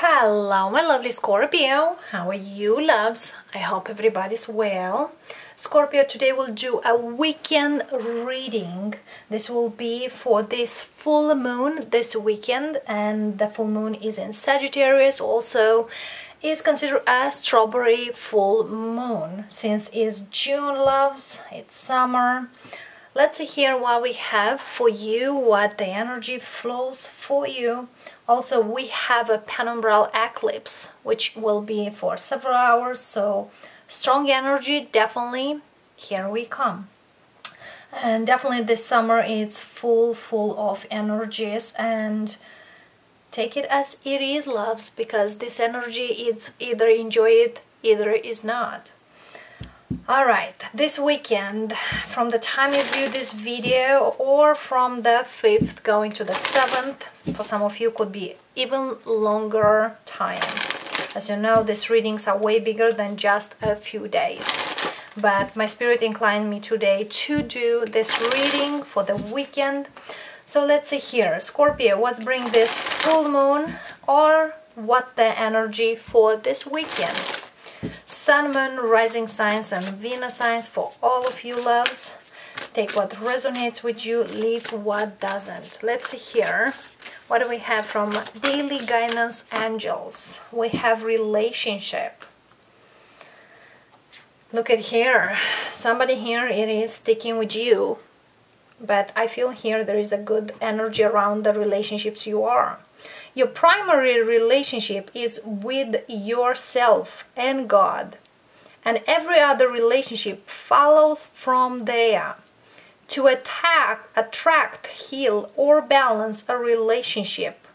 Hello, my lovely Scorpio. How are you, loves? I hope everybody's well. Scorpio, today we'll do a weekend reading. This will be for this full moon this weekend, and the full moon is in Sagittarius. Also, is considered a strawberry full moon since it's June, loves. It's summer. Let's hear what we have for you, what the energy flows for you also, we have a penumbral eclipse, which will be for several hours, so strong energy, definitely, here we come. And definitely this summer it's full, full of energies and take it as it is, loves, because this energy is either enjoy it, either is not. All right, this weekend, from the time you view this video or from the 5th going to the 7th, for some of you could be even longer time. As you know, these readings are way bigger than just a few days. But my spirit inclined me today to do this reading for the weekend. So let's see here, Scorpio, what's bring this full moon or what the energy for this weekend? Sun, Moon, Rising signs, and Venus signs for all of you loves. Take what resonates with you, leave what doesn't. Let's see here. What do we have from Daily Guidance Angels? We have relationship. Look at here. Somebody here it is sticking with you. But I feel here there is a good energy around the relationships you are. Your primary relationship is with yourself and God, and every other relationship follows from there. To attack, attract, heal, or balance a relationship,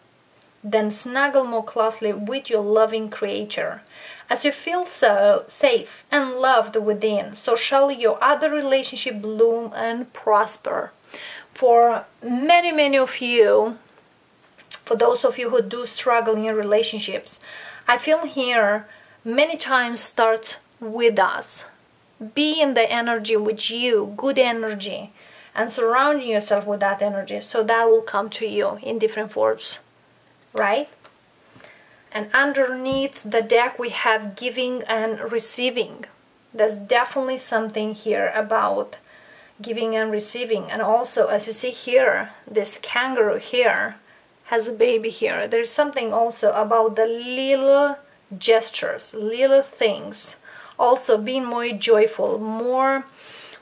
then snuggle more closely with your loving Creator. As you feel so safe and loved within, so shall your other relationship bloom and prosper. For many, many of you, for those of you who do struggle in relationships, I feel here many times starts with us. Be in the energy with you, good energy, and surrounding yourself with that energy so that will come to you in different forms, right? And underneath the deck, we have giving and receiving. There's definitely something here about giving and receiving. And also, as you see here, this kangaroo here has a baby here. There's something also about the little gestures, little things. Also being more joyful, more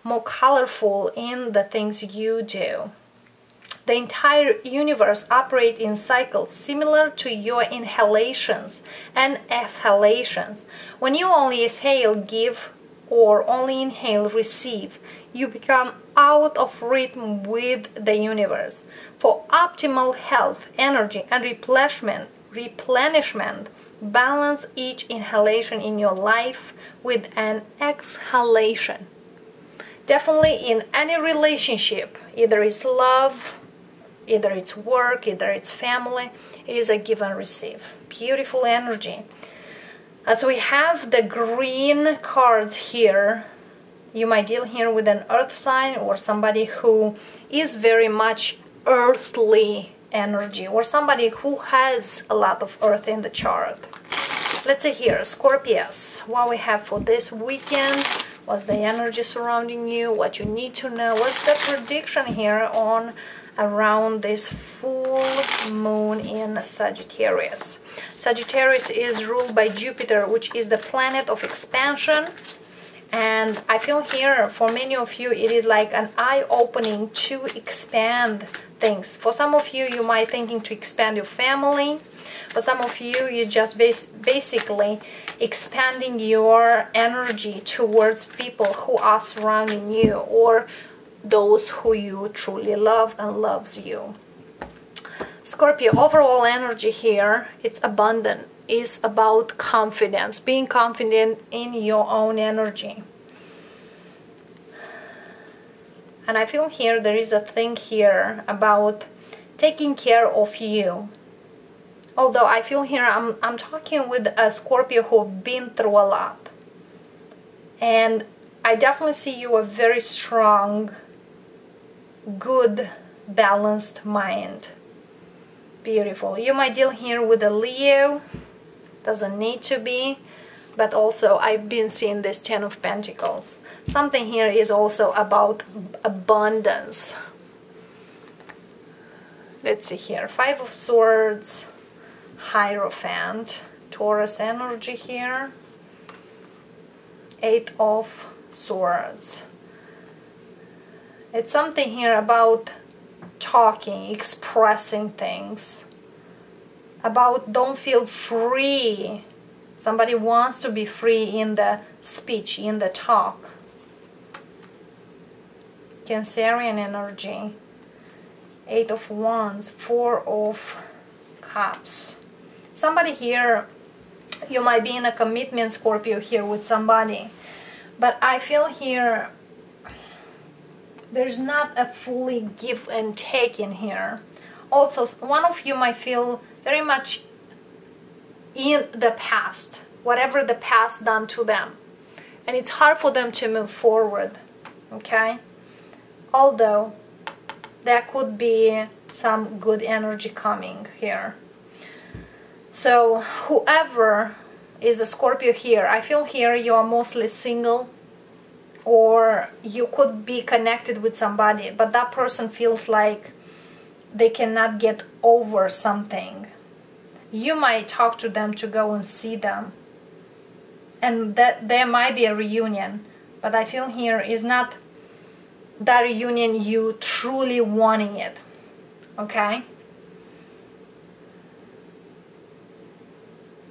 more colorful in the things you do. The entire universe operates in cycles similar to your inhalations and exhalations. When you only exhale, give, or only inhale, receive, you become out of rhythm with the universe. For optimal health, energy, and replenishment, replenishment, balance each inhalation in your life with an exhalation. Definitely in any relationship, either it's love, either it's work, either it's family, it is a give and receive. Beautiful energy. Uh, As we have the green cards here, you might deal here with an earth sign or somebody who is very much earthly energy or somebody who has a lot of earth in the chart. Let's see here, Scorpius, what we have for this weekend, what's the energy surrounding you, what you need to know, what's the prediction here on around this full moon in Sagittarius. Sagittarius is ruled by Jupiter, which is the planet of expansion, and I feel here for many of you it is like an eye-opening to expand things. For some of you, you might thinking to expand your family. For some of you, you just bas basically expanding your energy towards people who are surrounding you or those who you truly love and loves you. Scorpio, overall energy here, it's abundant is about confidence, being confident in your own energy. And I feel here there is a thing here about taking care of you. Although I feel here I'm, I'm talking with a Scorpio who've been through a lot. And I definitely see you a very strong, good, balanced mind. Beautiful. You might deal here with a Leo doesn't need to be but also I've been seeing this Ten of Pentacles. Something here is also about abundance. Let's see here. Five of Swords, Hierophant, Taurus energy here. Eight of Swords. It's something here about talking, expressing things. About don't feel free Somebody wants to be free in the speech, in the talk. Cancerian energy. Eight of Wands, Four of Cups. Somebody here, you might be in a commitment, Scorpio, here with somebody. But I feel here there's not a fully give and take in here. Also, one of you might feel very much in the past, whatever the past done to them. And it's hard for them to move forward, okay? Although there could be some good energy coming here. So whoever is a Scorpio here, I feel here you are mostly single or you could be connected with somebody, but that person feels like they cannot get over something. You might talk to them to go and see them. And that there might be a reunion but i feel here is not that reunion you truly wanting it okay?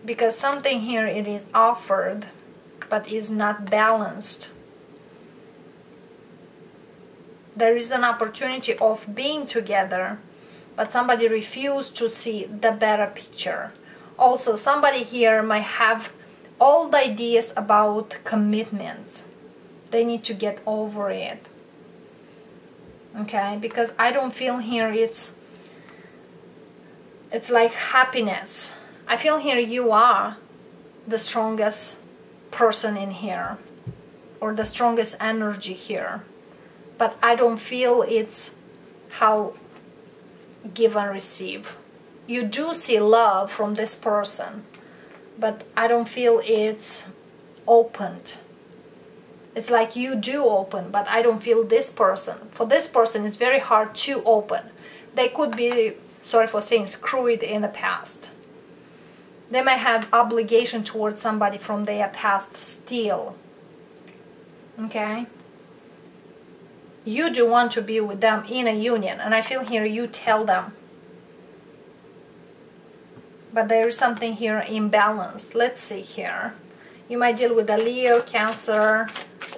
Because something here it is offered but is not balanced there is an opportunity of being together but somebody refused to see the better picture. Also, somebody here might have old ideas about commitments. They need to get over it. Okay, because I don't feel here it's it's like happiness. I feel here you are the strongest person in here or the strongest energy here. But I don't feel it's how give and receive. You do see love from this person, but I don't feel it's opened. It's like you do open, but I don't feel this person. For this person, it's very hard to open. They could be, sorry for saying, screwed in the past. They might have obligation towards somebody from their past still. Okay? You do want to be with them in a union and i feel here you tell them. But there is something here imbalanced. Let's see here. You might deal with a leo cancer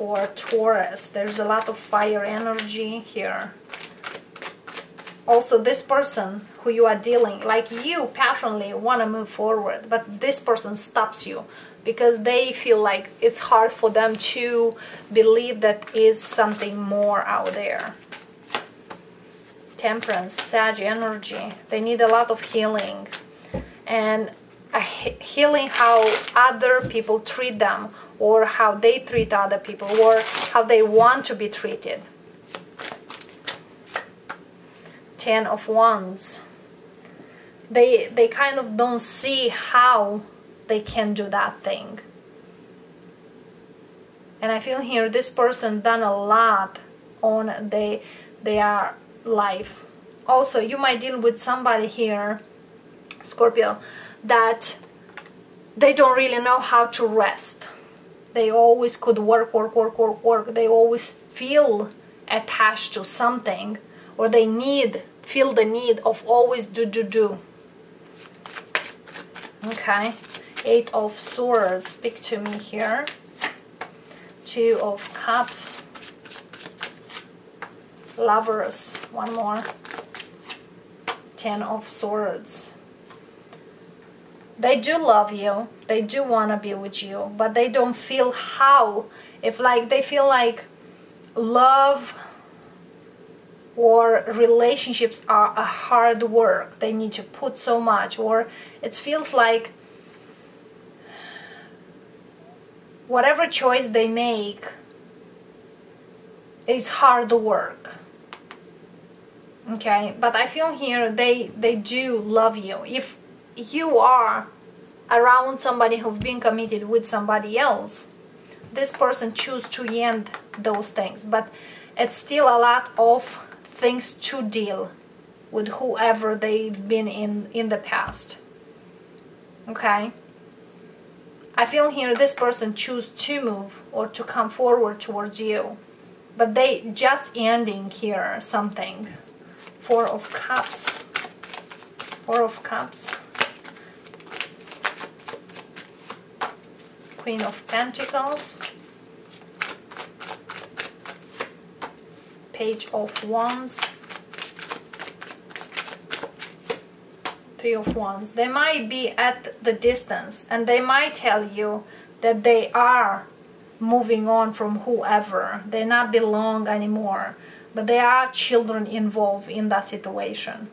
or taurus. There's a lot of fire energy here. Also this person who you are dealing like you passionately want to move forward but this person stops you because they feel like it's hard for them to believe that is something more out there. Temperance, Sag energy, they need a lot of healing and healing how other people treat them or how they treat other people or how they want to be treated. Ten of Wands. They, they kind of don't see how they can do that thing. And I feel here this person done a lot on the, their life. Also, you might deal with somebody here, Scorpio, that they don't really know how to rest. They always could work, work, work, work, work. They always feel attached to something or they need, feel the need of always do, do, do. Okay. Eight of Swords, speak to me here. Two of Cups. Lovers, one more. Ten of Swords. They do love you. They do want to be with you, but they don't feel how. If like they feel like love or relationships are a hard work. They need to put so much or it feels like whatever choice they make is hard work. Okay? But i feel here they they do love you. If you are around somebody who've been committed with somebody else this person choose to end those things. But it's still a lot of things to deal with whoever they've been in in the past. Okay i feel here this person choose to move or to come forward towards you but they just ending here something. Four of cups. Four of cups. Queen of Pentacles, Page of Wands, Three of Wands. They might be at the distance and they might tell you that they are moving on from whoever. They not belong anymore. But there are children involved in that situation.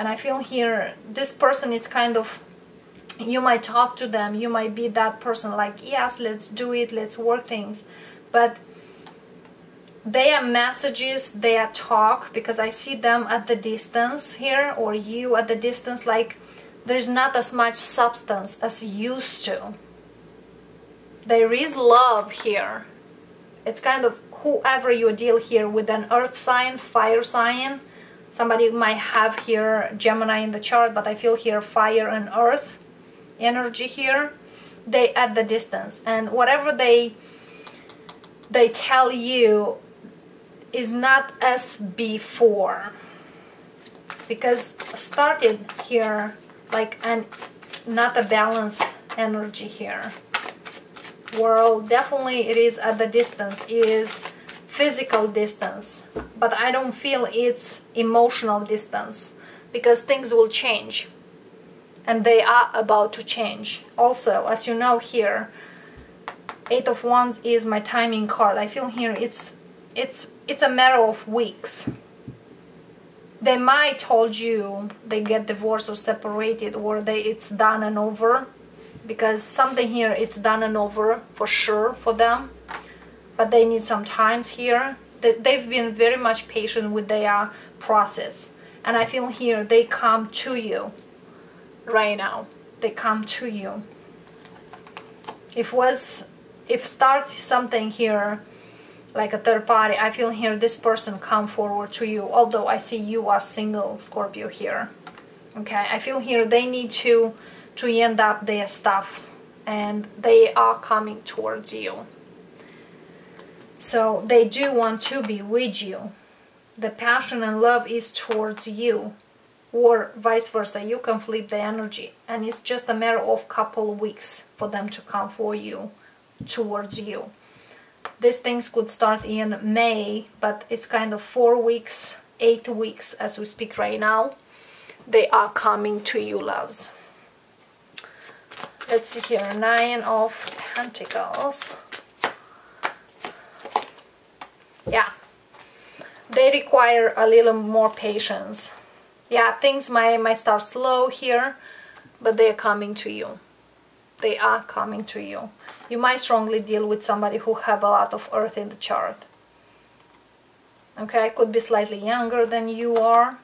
and I feel here this person is kind of you might talk to them you might be that person like yes let's do it let's work things but they are messages they are talk because I see them at the distance here or you at the distance like there's not as much substance as used to. There is love here. It's kind of whoever you deal here with an earth sign fire sign. Somebody might have here Gemini in the chart but I feel here fire and earth energy here. They at the distance and whatever they they tell you is not as before because started here like and not a balanced energy here world definitely it is at the distance it is physical distance, but I don't feel it's emotional distance because things will change and they are about to change. Also, as you know here, Eight of Wands is my timing card. I feel here it's it's it's a matter of weeks. They might told you they get divorced or separated or they it's done and over because something here it's done and over for sure for them but they need some times here. They've been very much patient with their process. And I feel here they come to you right now. They come to you. If was if start something here like a third party, I feel here this person come forward to you. Although I see you are single, Scorpio here. Okay, I feel here they need to to end up their stuff and they are coming towards you. So they do want to be with you. The passion and love is towards you or vice versa. You can flip the energy and it's just a matter of couple weeks for them to come for you, towards you. These things could start in May, but it's kind of four weeks, eight weeks as we speak right now. They are coming to you, loves. Let's see here, Nine of Pentacles yeah they require a little more patience yeah things might might start slow here but they're coming to you they are coming to you you might strongly deal with somebody who have a lot of earth in the chart okay could be slightly younger than you are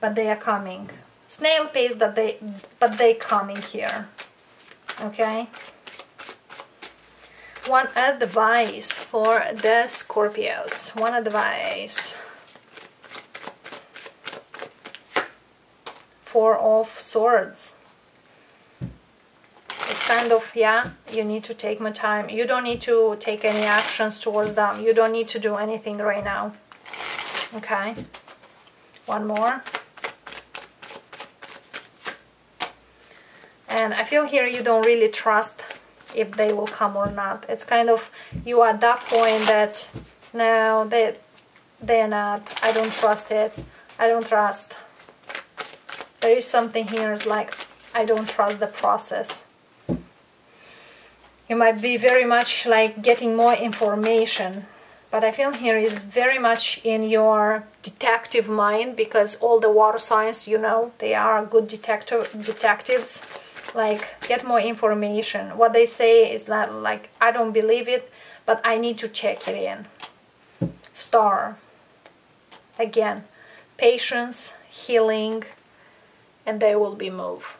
but they are coming snail pace that they but they coming here okay one advice for the Scorpios. One advice. Four of Swords. Kind of, yeah, you need to take my time. You don't need to take any actions towards them. You don't need to do anything right now. Okay. One more. And I feel here you don't really trust if they will come or not. It's kind of you at that point that no, they they're not. I don't trust it. I don't trust. There is something here is like I don't trust the process. You might be very much like getting more information but I feel here is very much in your detective mind because all the water signs, you know, they are good detective detectives. Like get more information. What they say is not like i don't believe it but i need to check it in. Star. Again patience healing and they will be moved.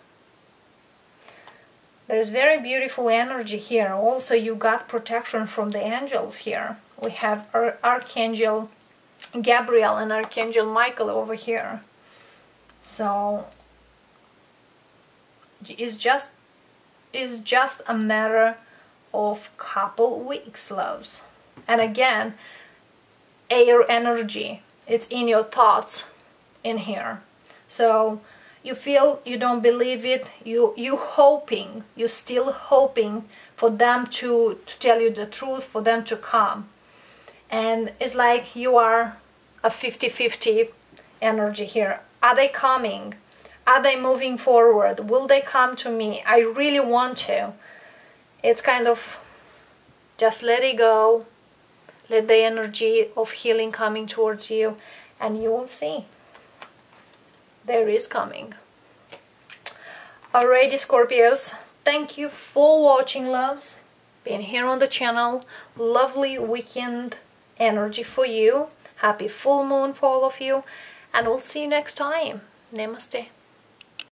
There's very beautiful energy here. Also, you got protection from the angels here. We have Ar Archangel Gabriel and Archangel Michael over here. So it's just it's just a matter of couple weeks, loves. And again, air energy. It's in your thoughts in here. So you feel you don't believe it. You you hoping you still hoping for them to to tell you the truth for them to come. And it's like you are a 50-50 energy here. Are they coming? Are they moving forward? Will they come to me? I really want to. It's kind of just let it go. Let the energy of healing coming towards you and you will see there is coming. Alrighty Scorpios, thank you for watching loves, being here on the channel, lovely weekend energy for you, happy full moon for all of you, and we'll see you next time. Namaste.